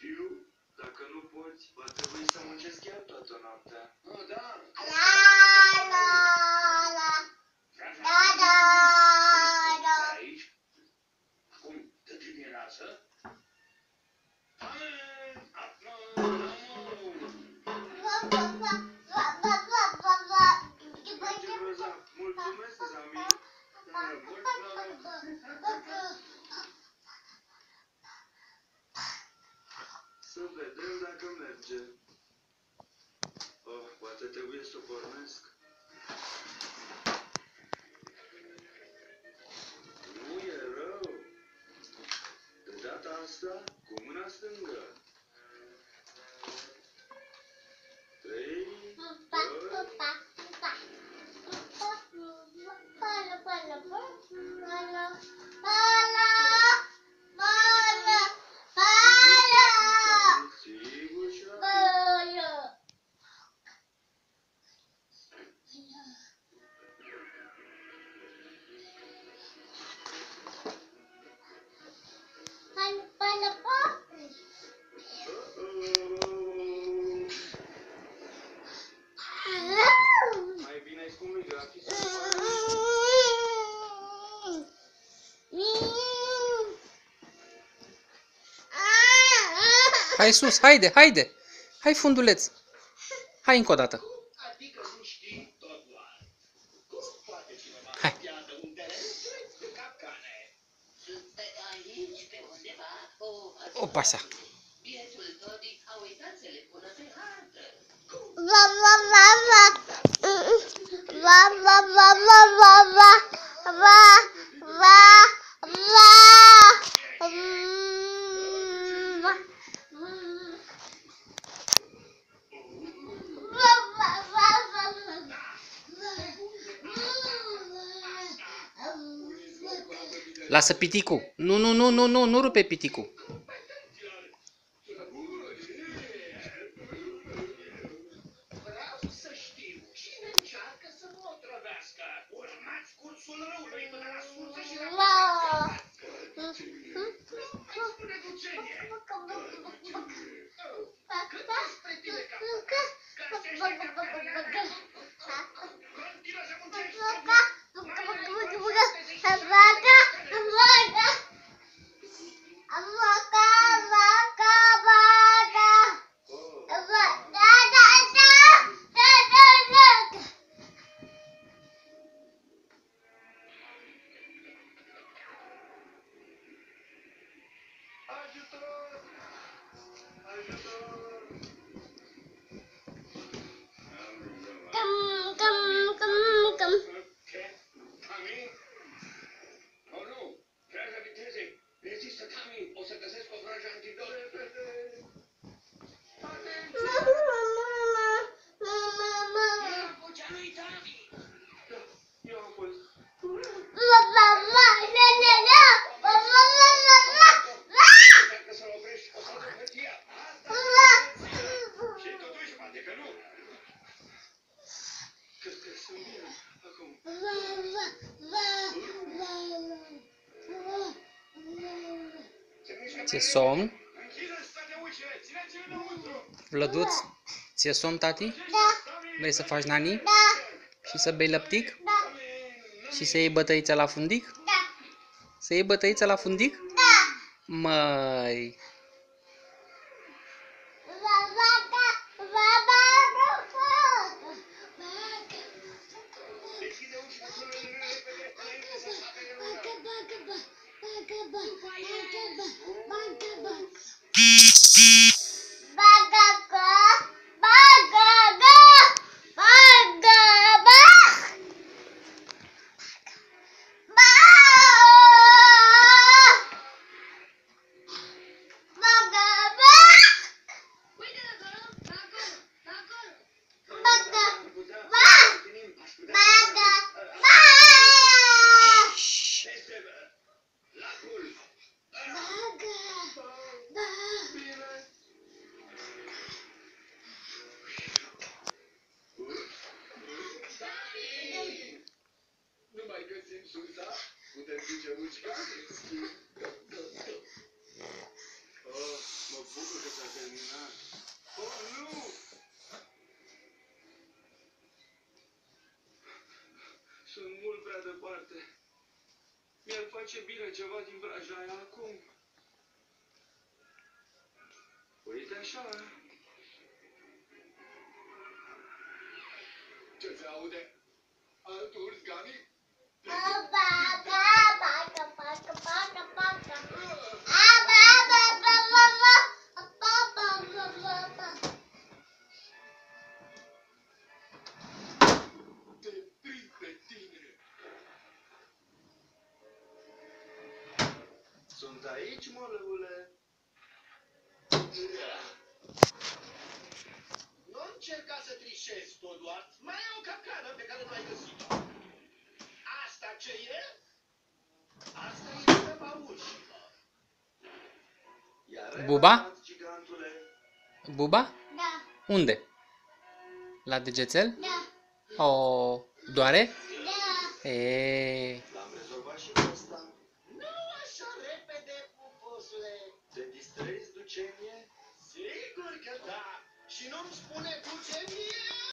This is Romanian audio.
știu. Dacă nu poți, va trebui să muncesc chiar toată noaptea. Oh, da. Vedem dacă merge. Oh, poate trebuie să o pornesc. Nu e rău. De data asta, cu mâna stângă. Hai sus, haide, haide! Hai funduleț! Hai încă o dată! Adică nu știi tot doar. Cum poate cineva Hai. să piardă un teren întreg de capcane? Sunt pe aici, pe undeva. O, O, pasa! bietul Todi a uitat să le pună pe hartă. Lasă piticul! Nu, nu, nu, nu, nu, nu rupe piticul! Vreau Ajutor! Ajutor! Come, come, come. Oh no, Ți-e pe somn? Închideți toate ușile! Țineți-le înăuntru! Vlăduț? Ți-e somn, tati? Vrei să faci nani? Și să bei lăptic? Și să iei bătăița la fundic? Să iei bătăița la fundic? Măi, departe. Mi-ar face bine ceva din vraja aia acum. Uite așa. Ce se aude? Altul urți, Gabi? Aba, Sunt aici, mălăule. Nu încerca să trișezi, Toduart. Mai e o capcană pe care nu ai găsit-o. Asta ce e? Asta e treaba ușilor. Iar Buba? relaxat, Gigantule. Buba? Da, Unde? La degețel? da, O, doare? da. E, Și nu-mi spune tu ce mie?